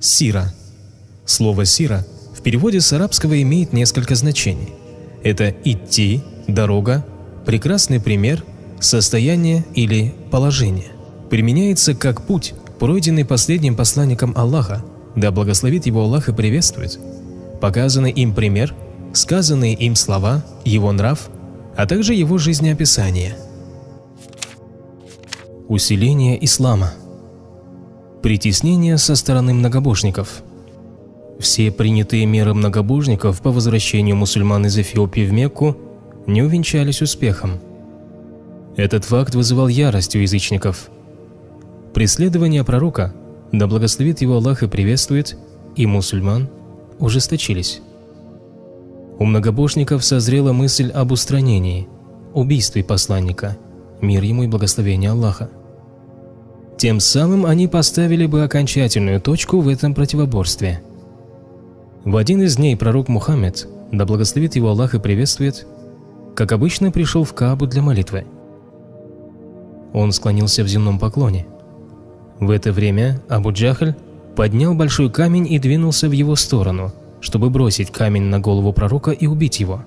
Сира. Слово «сира» в переводе с арабского имеет несколько значений. Это «идти», «дорога», «прекрасный пример», «состояние» или «положение». Применяется как путь, пройденный последним посланником Аллаха, да благословит его Аллах и приветствует, показанный им пример, сказанные им слова, его нрав, а также его жизнеописание. Усиление ислама Притеснение со стороны многобожников Все принятые меры многобожников по возвращению мусульман из Эфиопии в Мекку не увенчались успехом. Этот факт вызывал ярость у язычников. Преследования пророка, да благословит его Аллах и приветствует, и мусульман ужесточились. У многобожников созрела мысль об устранении, убийстве посланника, мир ему и благословение Аллаха. Тем самым они поставили бы окончательную точку в этом противоборстве. В один из дней пророк Мухаммед, да благословит его Аллах и приветствует, как обычно пришел в Каабу для молитвы. Он склонился в земном поклоне. В это время Абу Джахаль поднял большой камень и двинулся в его сторону, чтобы бросить камень на голову пророка и убить его.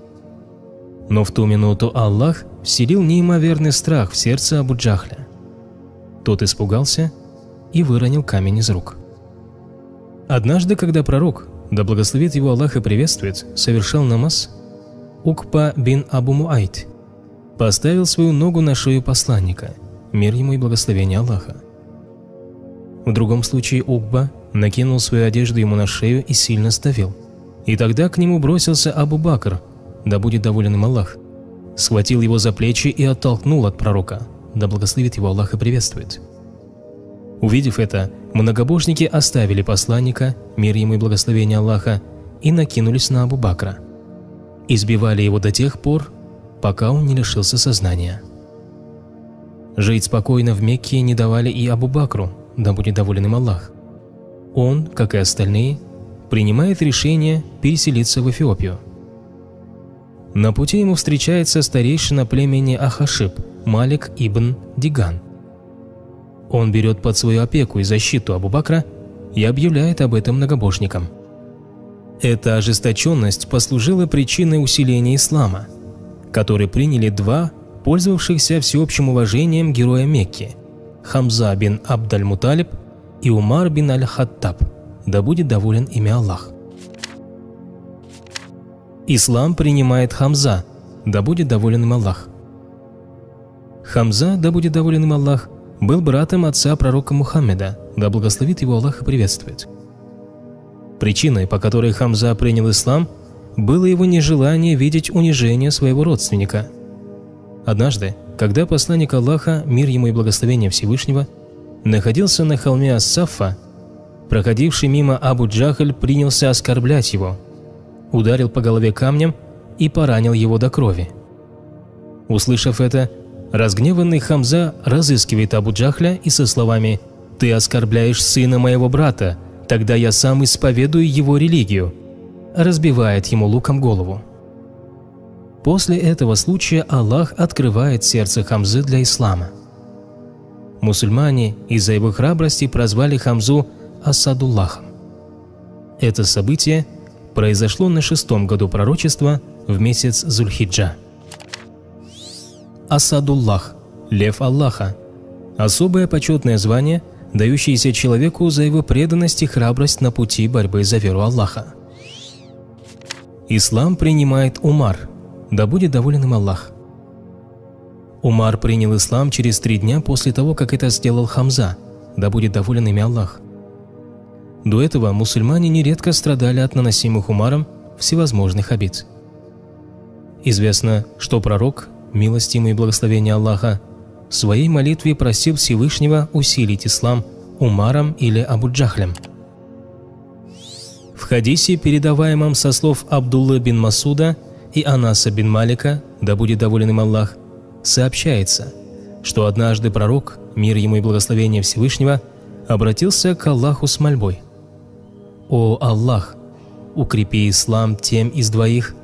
Но в ту минуту Аллах вселил неимоверный страх в сердце Абу Джахля. Тот испугался и выронил камень из рук. Однажды, когда пророк, да благословит его Аллах и приветствует, совершал намаз, Укпа бин Абу Муайт поставил свою ногу на шею посланника, мир ему и благословение Аллаха. В другом случае Укба накинул свою одежду ему на шею и сильно сдавил. И тогда к нему бросился Абу Бакр, да будет доволен им Аллах, схватил его за плечи и оттолкнул от пророка, да благословит его Аллах и приветствует. Увидев это, многобожники оставили посланника, мир ему и благословение Аллаха, и накинулись на Абу Бакра. Избивали его до тех пор, пока он не лишился сознания. Жить спокойно в Мекке не давали и Абу Бакру, да будет доволен им Аллах. Он, как и остальные, принимает решение переселиться в Эфиопию. На пути ему встречается старейшина племени Ахашиб, Малик ибн Диган. Он берет под свою опеку и защиту Абу Бакра и объявляет об этом многобожникам. Эта ожесточенность послужила причиной усиления ислама, который приняли два пользовавшихся всеобщим уважением героя Мекки – Хамза бин Абдаль-Муталиб и Умар бин Аль-Хаттаб, да будет доволен ими Аллах. Ислам принимает Хамза, да будет доволен им Аллах. Хамза, да будет доволен им Аллах, был братом отца пророка Мухаммеда, да благословит его Аллах и приветствует. Причиной, по которой Хамза принял ислам, было его нежелание видеть унижение своего родственника. Однажды, когда посланник Аллаха, мир ему и благословение Всевышнего, находился на холме Ассафа, проходивший мимо Абу Джахаль принялся оскорблять его, ударил по голове камнем и поранил его до крови. Услышав это, разгневанный Хамза разыскивает Абу Джахля и со словами «Ты оскорбляешь сына моего брата, тогда я сам исповедую его религию», разбивает ему луком голову. После этого случая Аллах открывает сердце Хамзы для ислама – мусульмане из-за его храбрости прозвали Хамзу Асадуллахом. Это событие произошло на шестом году пророчества в месяц Зульхиджа. Асадуллах – Лев Аллаха – особое почетное звание, дающееся человеку за его преданность и храбрость на пути борьбы за веру Аллаха. Ислам принимает Умар, да будет доволен им Аллах – Умар принял ислам через три дня после того, как это сделал Хамза, да будет доволен ими Аллах. До этого мусульмане нередко страдали от наносимых Умаром всевозможных обид. Известно, что пророк, милостимый и благословение Аллаха, в своей молитве просил Всевышнего усилить ислам Умаром или Абу-Джахлем. В хадисе, передаваемом со слов Абдуллы бин Масуда и Анаса бин Малика, да будет доволен им Аллах, сообщается, что однажды пророк, мир ему и благословение Всевышнего, обратился к Аллаху с мольбой. «О Аллах, укрепи ислам тем из двоих,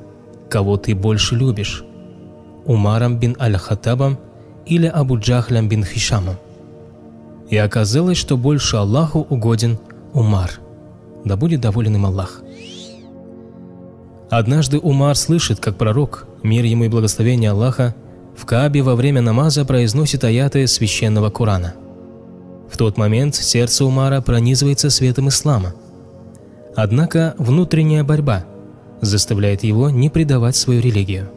кого ты больше любишь, Умаром бин Аль-Хаттабом или Абу Джахлям бин Хишамом». И оказалось, что больше Аллаху угоден Умар. да будет доволен им Аллах. Однажды Умар слышит, как пророк, мир ему и благословение Аллаха, в Каабе во время намаза произносит аяты священного Корана. В тот момент сердце Умара пронизывается светом ислама. Однако внутренняя борьба заставляет его не предавать свою религию.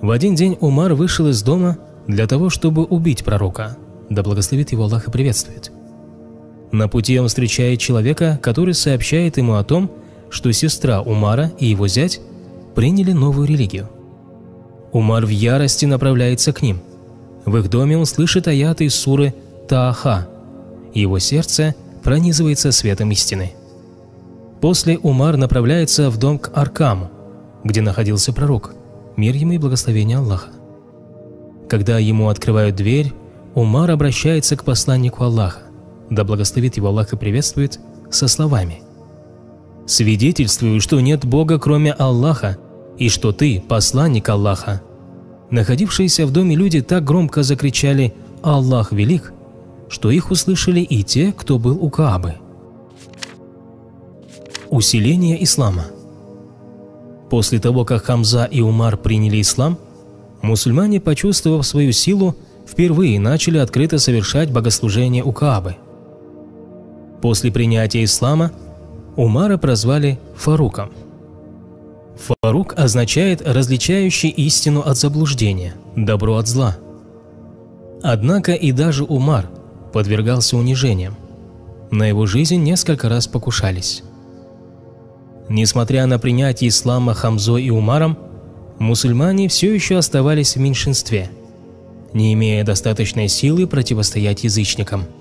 В один день Умар вышел из дома для того, чтобы убить пророка, да благословит его Аллах и приветствует. На пути он встречает человека, который сообщает ему о том, что сестра Умара и его зять приняли новую религию. Умар в ярости направляется к ним. В их доме он слышит аяты из суры Тааха. Его сердце пронизывается светом истины. После Умар направляется в дом к Аркаму, где находился пророк, мир ему и благословение Аллаха. Когда ему открывают дверь, Умар обращается к посланнику Аллаха, да благословит его Аллах и приветствует, со словами – Свидетельствую, что нет Бога, кроме Аллаха, и что ты – посланник Аллаха». Находившиеся в доме люди так громко закричали «Аллах велик», что их услышали и те, кто был у Каабы. Усиление ислама После того, как Хамза и Умар приняли ислам, мусульмане, почувствовав свою силу, впервые начали открыто совершать богослужение у Каабы. После принятия ислама – Умара прозвали Фаруком. Фарук означает различающий истину от заблуждения, добро от зла. Однако и даже Умар подвергался унижениям. На его жизнь несколько раз покушались. Несмотря на принятие ислама Хамзо и Умаром, мусульмане все еще оставались в меньшинстве, не имея достаточной силы противостоять язычникам –